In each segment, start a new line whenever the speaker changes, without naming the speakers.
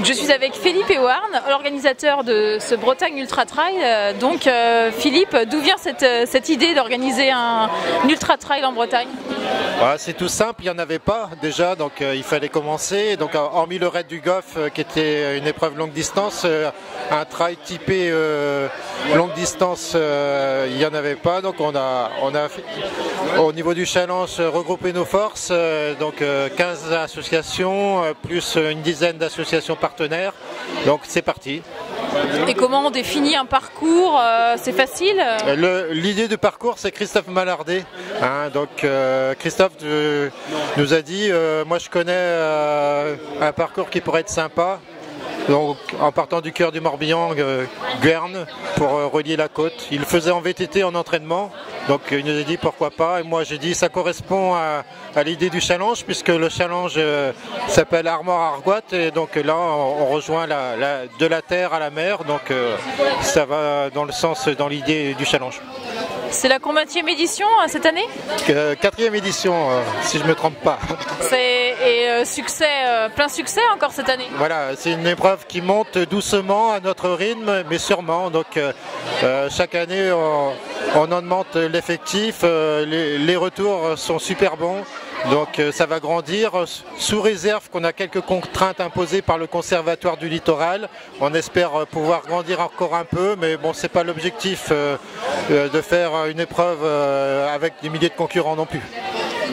Je suis avec Philippe Ewarn, l'organisateur de ce Bretagne Ultra Trail. Euh, Donc euh, Philippe, d'où vient cette, euh, idée d'organiser un, un Ultra Trail en Bretagne?
C'est tout simple, il n'y en avait pas déjà, donc euh, il fallait commencer. Donc, euh, hormis le raid du Goff, euh, qui était une épreuve longue distance, euh, un trail typé euh, longue distance, euh, il n'y en avait pas. Donc, on a, on au niveau du challenge euh, regroupé nos forces, euh, donc euh, 15 associations, euh, plus une dizaine d'associations partenaires. Donc, c'est parti.
Et comment on définit un parcours euh, C'est facile?
Euh, L'idée du parcours, c'est Christophe Mallardet. hein. donc euh, Christophe nous a dit, moi je connais un parcours qui pourrait être sympa. Donc, en partant du cœur du Morbihan, euh, Guerne, pour euh, relier la côte. Il faisait en VTT en entraînement, donc il nous a dit pourquoi pas. Et moi j'ai dit ça correspond à, l'idée du challenge, puisque le challenge euh, s'appelle Armor Argoat, et donc là on, rejoint de la terre à la mer, donc euh, ça va dans le sens, dans l'idée du challenge.
C'est la combienième édition euh, cette année
Euh, quatrième édition, euh, si je me trompe pas.
C'est et euh, succès, plein succès encore cette année.
Voilà, c'est une épreuve qui monte doucement à notre rythme, mais sûrement. Donc chaque année, on, on augmente l'effectif. les, les retours sont super bons. Donc euh, ça va grandir euh, sous réserve qu'on a quelques contraintes imposées par le conservatoire du littoral. On espère euh, pouvoir grandir encore un peu, mais bon, c'est pas l'objectif de faire une épreuve avec des milliers de concurrents non plus.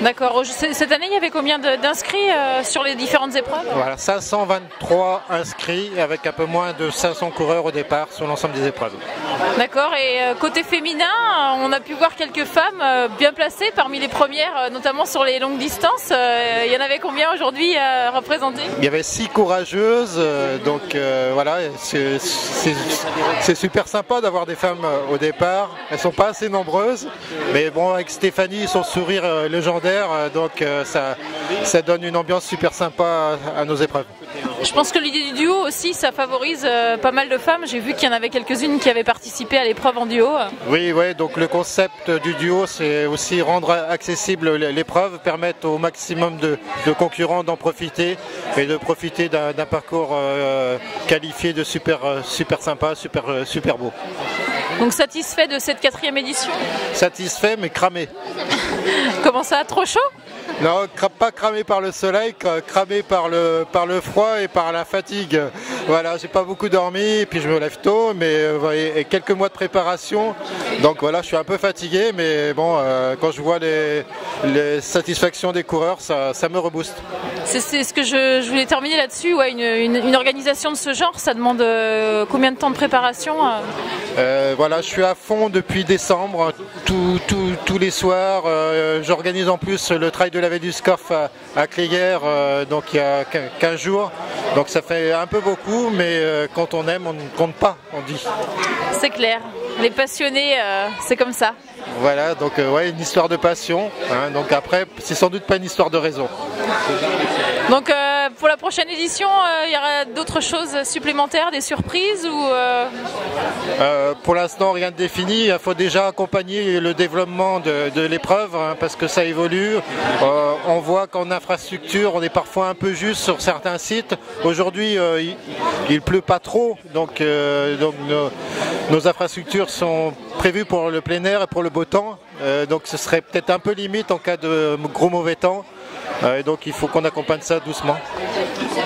D'accord. C- Cette année, il y avait combien d'inscrits euh, sur les différentes épreuves?
Voilà, 523 inscrits avec un peu moins de 500 coureurs au départ sur l'ensemble des épreuves.
D'accord. Et euh, côté féminin, euh, on a pu voir quelques femmes bien placées parmi les premières, notamment sur les longues distances. Il y en avait combien aujourd'hui représentés
Il y avait six courageuses, donc euh, voilà, c'est super sympa d'avoir des femmes au départ. Elles sont pas assez nombreuses, mais bon, avec Stéphanie, son sourire légendaire, euh, donc euh, ça, ça donne une ambiance super sympa à, à nos épreuves.
Je pense que l'idée du duo aussi, ça favorise euh, pas mal de femmes. J'ai vu qu'il y en avait quelques-unes qui avaient participé à l'épreuve en duo.
Oui, ouais, donc le concept du duo, c'est aussi rendre accessible l'épreuve, permettre au maximum de, de concurrents d'en profiter et de profiter d'un parcours qualifié de super, super sympa, super, super beau.
Donc satisfait de cette quatrième édition?
Satisfait mais cramé.
Comment ça Trop chaud?
Non, pas cramé par le soleil, cra- cramé par le, par le froid et par la fatigue. Voilà, j'ai pas beaucoup dormi, et puis je me lève tôt, mais euh, et quelques mois de préparation. Donc voilà, je suis un peu fatigué, mais bon, euh, quand je vois les, les satisfactions des coureurs, ça, ça me rebooste.
C'est c'est ce que je, je voulais terminer là-dessus. Ouais, une, une- une organisation de ce genre, ça demande euh, combien de temps de préparation euh
Euh, voilà, je suis à fond depuis décembre, tout- tout- tous les soirs. Euh, J'organise en plus le trail de la Vallée du à, à euh, donc il y a 15 jours. Donc ça fait un peu beaucoup, mais quand on aime, on ne compte pas, on dit.
C'est clair. Les passionnés, c'est comme ça.
Voilà, donc ouais, une histoire de passion. hein. donc après, c'est sans doute pas une histoire de raison.
Donc euh, pour la prochaine édition, euh, il y aura d'autres choses supplémentaires, des surprises ou euh,
Euh, pour l'instant, rien de défini. Il faut déjà accompagner le développement de, l'épreuve hein, parce que ça évolue. Euh, on voit qu'en infrastructure, on est parfois un peu juste sur certains sites. Aujourd'hui, euh, il, il pleut pas trop, donc, euh, nos, nos infrastructures sont prévues pour le plein air et pour le beau temps. Euh, donc ce serait peut-être un peu limite en cas de gros mauvais temps. Euh, et donc il faut qu'on accompagne ça doucement.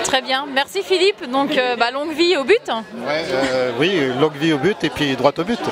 très bien. Merci Philippe. Donc euh, bah, longue vie au but.
Ouais, euh, oui, longue vie au but et puis droite au but.